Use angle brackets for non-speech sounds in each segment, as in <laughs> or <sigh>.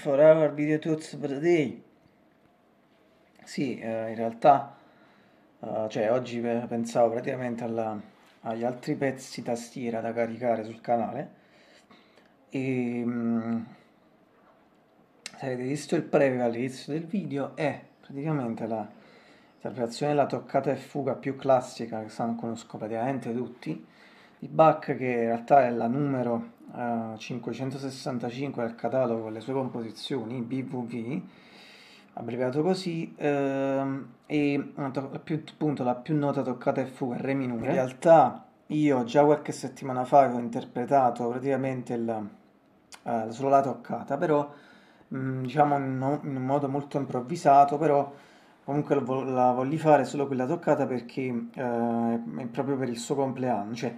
we go for our video for the day. Sì, eh, in realtà, eh, cioè oggi pensavo praticamente alla, agli altri pezzi tastiera da caricare sul canale e mh, se avete visto il preview all'inizio del video è praticamente la interpretazione della toccata e fuga più classica che conosco praticamente tutti di Bach che in realtà è la numero uh, 565 del catalogo con le sue composizioni BVV abbreviato così ehm, e la, più, appunto, la più nota toccata è fuga Re minore. In realtà io già qualche settimana fa avevo interpretato praticamente il, uh, solo la toccata però mh, mm, diciamo in, in un modo molto improvvisato però comunque la voglio fare solo quella toccata perché eh, è proprio per il suo compleanno, cioè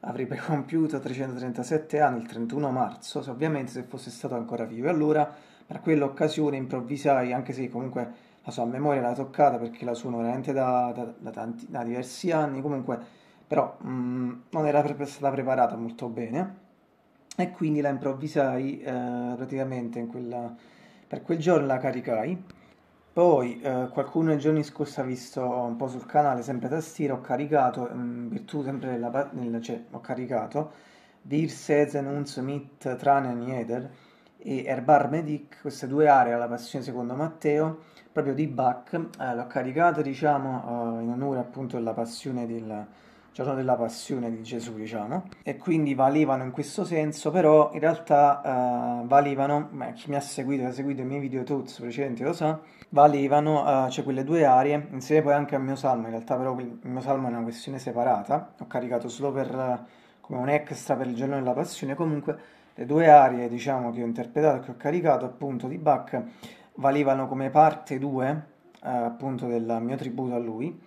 avrebbe <laughs> compiuto 337 anni il 31 marzo, se ovviamente se fosse stato ancora vivo. E allora per quell'occasione improvvisai, anche se comunque la sua memoria l'ha toccata perché la suono veramente da, da, da, tanti, da diversi anni, comunque però mh, mm, non era pre- stata preparata molto bene. E quindi la improvvisai eh, praticamente quella, per quel giorno la caricai poi eh, qualcuno nei giorni scorsi ha visto un po' sul canale, sempre tastiera, ho caricato, in virtù sempre della, nel, cioè, ho caricato Dir Sezen uns mit Tranen Jeder e Erbar Medic, queste due aree alla passione secondo Matteo, proprio di Bach, eh, l'ho caricato diciamo eh, in onore appunto della passione del giorno della passione di Gesù diciamo, e quindi valevano in questo senso, però in realtà eh, valevano, beh, chi mi ha seguito, ha seguito i miei video tutti precedenti lo sa, valevano, uh, cioè quelle due aree, insieme poi anche al mio salmo, in realtà però il mio salmo è una questione separata, ho caricato solo per, come un extra per il giorno della passione, comunque le due aree diciamo che ho interpretato che ho caricato appunto di Bach valevano come parte 2 uh, appunto del mio tributo a lui,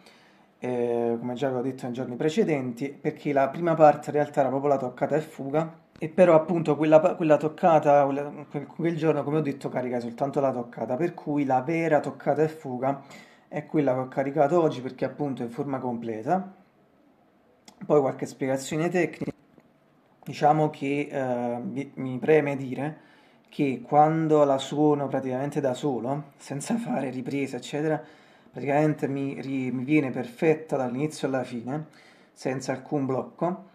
eh, come già avevo detto nei giorni precedenti, perché la prima parte in realtà era proprio la toccata e fuga, e però appunto quella, quella toccata, quella, quel giorno come ho detto carica soltanto la toccata, per cui la vera toccata e fuga è quella che ho caricato oggi perché appunto è in forma completa. Poi qualche spiegazione tecnica, diciamo che eh, mi, mi preme dire che quando la suono praticamente da solo, senza fare riprese eccetera, praticamente mi, mi viene perfetta dall'inizio alla fine, senza alcun blocco.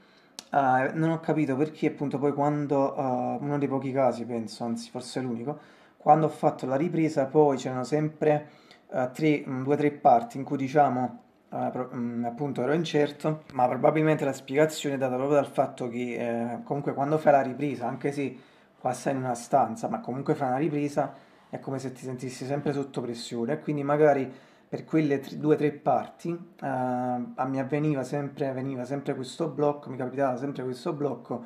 Uh, non ho capito perché appunto poi quando, uh, uno dei pochi casi penso, anzi forse l'unico, quando ho fatto la ripresa poi c'erano sempre uh, tre, mm, due o tre parti in cui diciamo pro, um, appunto ero incerto, ma probabilmente la spiegazione è data proprio dal fatto che eh, comunque quando fai la ripresa, anche se qua stai in una stanza, ma comunque fai una ripresa, è come se ti sentissi sempre sotto pressione. E quindi magari per quelle tre, due o tre parti eh, a me avveniva sempre, veniva sempre questo blocco, mi capitava sempre questo blocco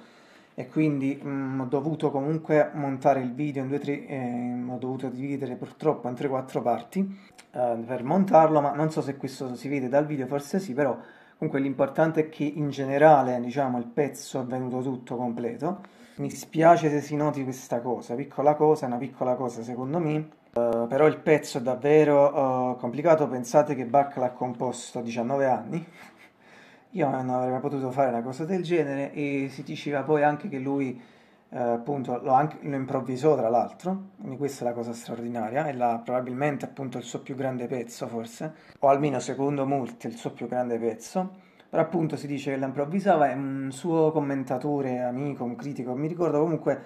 e quindi mh, mm, ho dovuto comunque montare il video in due tre, eh, ho dovuto dividere purtroppo in 3-4 parti eh, per montarlo, ma non so se questo si vede dal video, forse sì, però comunque l'importante è che in generale diciamo il pezzo è venuto tutto completo. Mi spiace se si noti questa cosa, piccola cosa, una piccola cosa secondo me, Uh, però il pezzo è davvero uh, complicato, pensate che Bach l'ha composto a 19 anni, <laughs> io non avrei mai potuto fare una cosa del genere e si diceva poi anche che lui uh, appunto lo, anche, lo, improvvisò tra l'altro, quindi questa è la cosa straordinaria, è la, probabilmente appunto il suo più grande pezzo forse, o almeno secondo molti il suo più grande pezzo, però appunto si dice che la improvvisava. E un suo commentatore, amico, un critico, mi ricordo. Comunque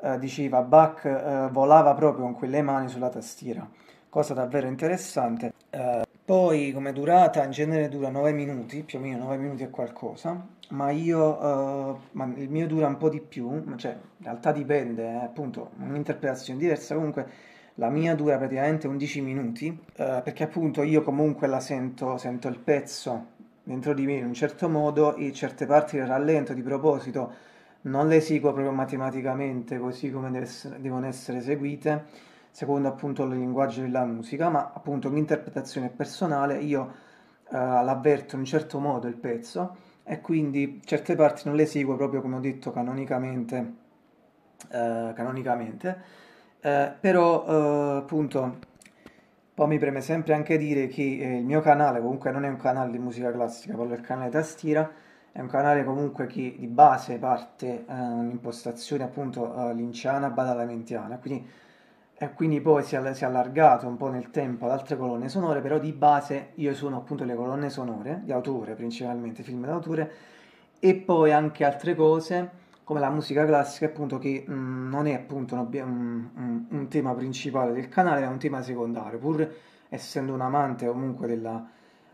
eh, diceva Bach eh, volava proprio con quelle mani sulla tastiera, cosa davvero interessante. Eh, poi come durata in genere dura 9 minuti, più o meno 9 minuti e qualcosa, ma io, eh, ma il mio dura un po' di più, cioè in realtà dipende, eh, appunto un'interpretazione diversa, comunque la mia dura praticamente 11 minuti, perché appunto io comunque la sento, sento il pezzo dentro di me in un certo modo e certe parti le rallento di proposito non le eseguo proprio matematicamente così come essere, devono essere eseguite, secondo appunto il linguaggio della musica, ma appunto l'interpretazione personale. Io eh, l'avverto in un certo modo il pezzo e quindi certe parti non le eseguo proprio come ho detto canonicamente, eh, canonicamente. Eh, però eh, appunto poi mi preme sempre anche dire che eh, il mio canale comunque non è un canale di musica classica, parlo del canale tastiera, è un canale comunque che di base parte eh, un'impostazione appunto eh, linciana, badalamentiana, quindi, e quindi poi si è, si è, allargato un po' nel tempo ad altre colonne sonore, però di base io sono appunto le colonne sonore, di autore principalmente, film d'autore, e poi anche altre cose come la musica classica appunto che mh, mm, non è appunto un, un, un, tema principale del canale, è un tema secondario, pur essendo un amante comunque della,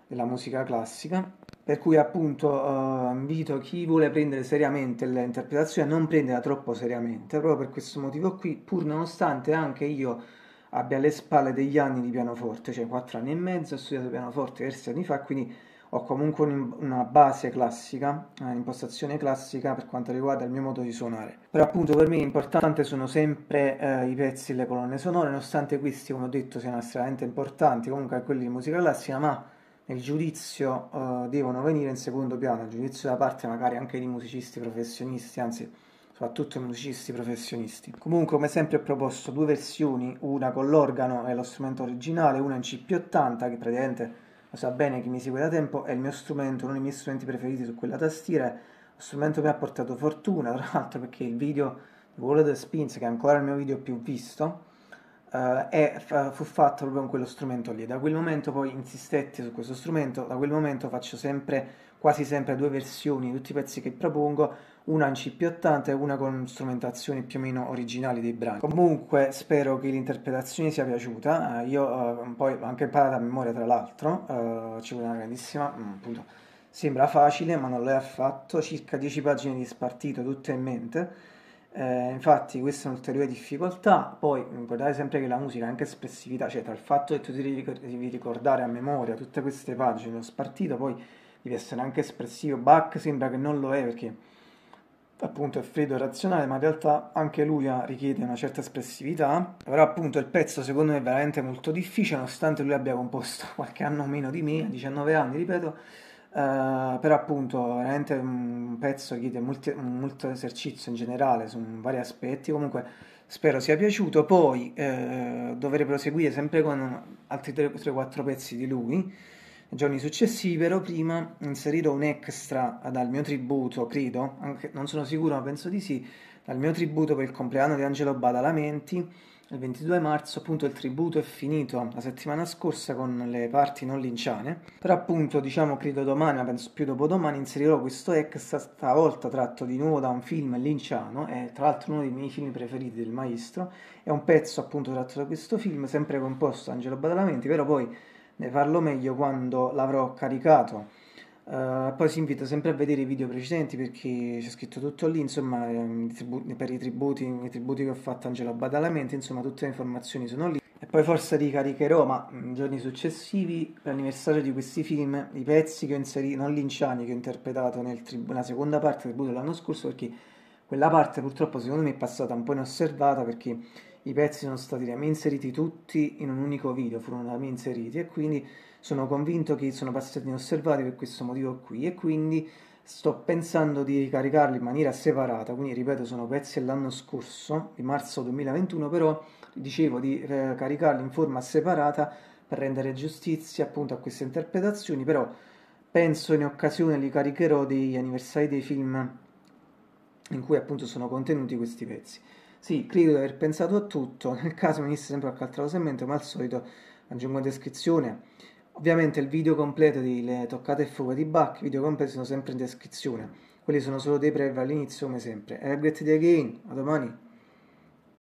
della musica classica per cui appunto uh, invito chi vuole prendere seriamente l'interpretazione a non prenderla troppo seriamente, proprio per questo motivo qui, pur nonostante anche io abbia alle spalle degli anni di pianoforte, cioè 4 anni e mezzo, ho studiato pianoforte diversi anni fa, quindi ho comunque una base classica, un'impostazione classica per quanto riguarda il mio modo di suonare. Però appunto per me importante sono sempre eh, i pezzi e le colonne sonore, nonostante questi, come ho detto, siano estremamente importanti, comunque quelli di musica classica, ma nel giudizio uh, devono venire in secondo piano, il giudizio da parte magari anche di musicisti professionisti, anzi soprattutto musicisti professionisti. Comunque come sempre ho proposto due versioni, una con l'organo e lo strumento originale, una in CP80 che praticamente lo sa bene chi mi segue da tempo, è il mio strumento, uno dei miei strumenti preferiti su quella tastiera, lo strumento mi ha portato fortuna, tra l'altro perché il video di Wall of Spins, che è ancora il mio video più visto, Uh, e fu fatto proprio con quello strumento lì. Da quel momento poi insistetti su questo strumento, da quel momento faccio sempre, quasi sempre due versioni di tutti i pezzi che propongo, una in CP80 e una con strumentazioni più o meno originali dei brani. Comunque spero che l'interpretazione sia piaciuta, uh, io uh, poi l'ho anche imparata a memoria tra l'altro, ci vuole una grandissima, mm, appunto, sembra facile ma non lo è affatto, circa 10 pagine di spartito tutte in mente eh, infatti questa è un'ulteriore difficoltà, poi ricordate sempre che la musica ha anche espressività, cioè tra il fatto che tu devi ricordare a memoria tutte queste pagine, lo spartito, poi devi essere anche espressivo. Bach sembra che non lo è perché appunto è freddo e razionale, ma in realtà anche lui richiede una certa espressività. Però appunto il pezzo secondo me è veramente molto difficile, nonostante lui abbia composto <laughs> qualche anno meno di me, 19 anni, ripeto Uh, però appunto veramente un pezzo che molti, molto esercizio in generale su vari aspetti. Comunque spero sia piaciuto. Poi eh, dovrei proseguire sempre con altri 3-4 pezzi di lui giorni successivi però prima inserirò un extra dal mio tributo credo. Anche, non sono sicuro ma penso di sì. Dal mio tributo per il compleanno di Angelo Badalamenti il 22 marzo appunto il tributo è finito la settimana scorsa con le parti non linciane, però appunto diciamo credo domani, ma penso più dopodomani inserirò questo extra stavolta tratto di nuovo da un film linciano, è tra l'altro uno dei miei film preferiti del maestro, è un pezzo appunto tratto da questo film, sempre composto da Angelo Badalamenti, però poi ne parlo meglio quando l'avrò caricato Uh, poi si invita sempre a vedere i video precedenti perché c'è scritto tutto lì, insomma, ehm, per i tributi, i tributi che ho fatto Angelo Badalamenti, insomma, tutte le informazioni sono lì. E poi forse ricaricherò, ma in giorni successivi, l'anniversario di questi film, i pezzi che ho inserito, non linciani, che ho interpretato nel tribu- nella seconda parte del tributo dell'anno scorso, perché quella parte purtroppo secondo me è passata un po' inosservata perché i pezzi sono stati da me inseriti tutti in un unico video, furono da me inseriti e quindi sono convinto che sono passati inosservati per questo motivo qui e quindi sto pensando di ricaricarli in maniera separata, quindi ripeto sono pezzi dell'anno scorso, di marzo 2021, però dicevo di eh, caricarli in forma separata per rendere giustizia appunto a queste interpretazioni, però penso in occasione li caricherò degli anniversari dei film in cui appunto sono contenuti questi pezzi. Sì, credo di aver pensato a tutto, nel caso mi venisse sempre qualche altra cosa in mente, ma al solito aggiungo in descrizione Ovviamente il video completo delle toccate e fuga di Bach, i video completi sono sempre in descrizione. Quelli sono solo dei preview all'inizio come sempre. Have a great day again, a domani!